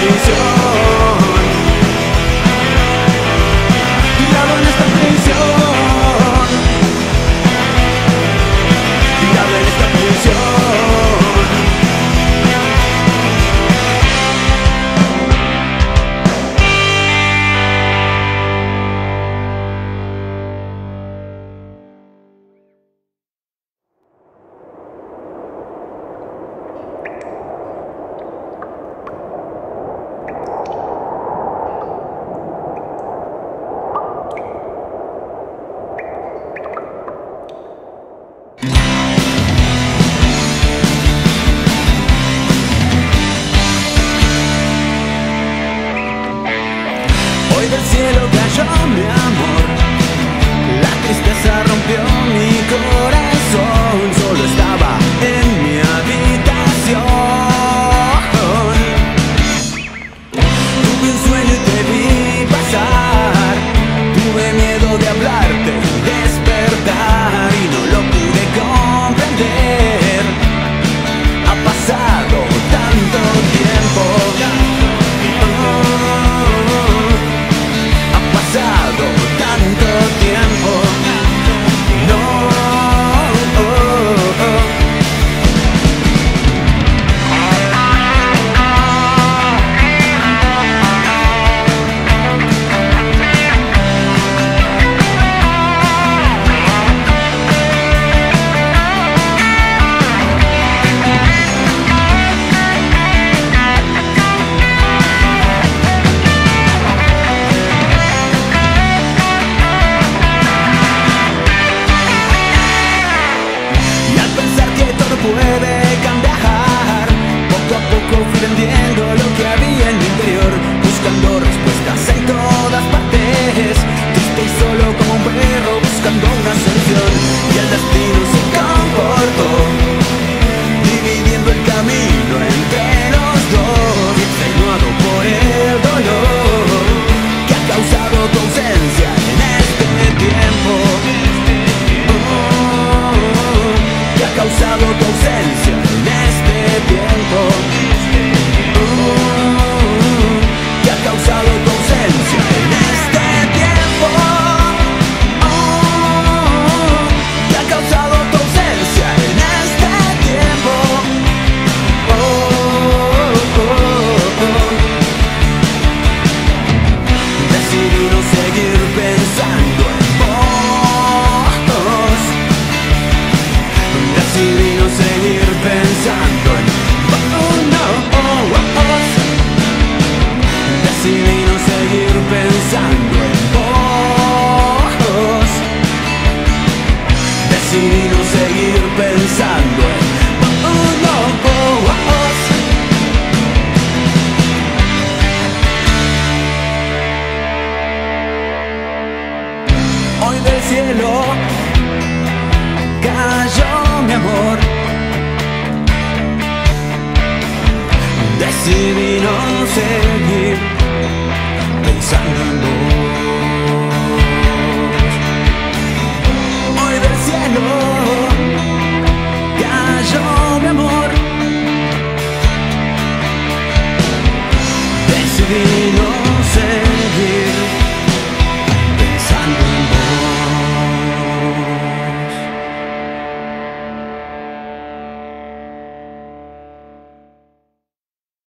It's your del cielo cayó mi amor, la tristeza rompió mi corazón.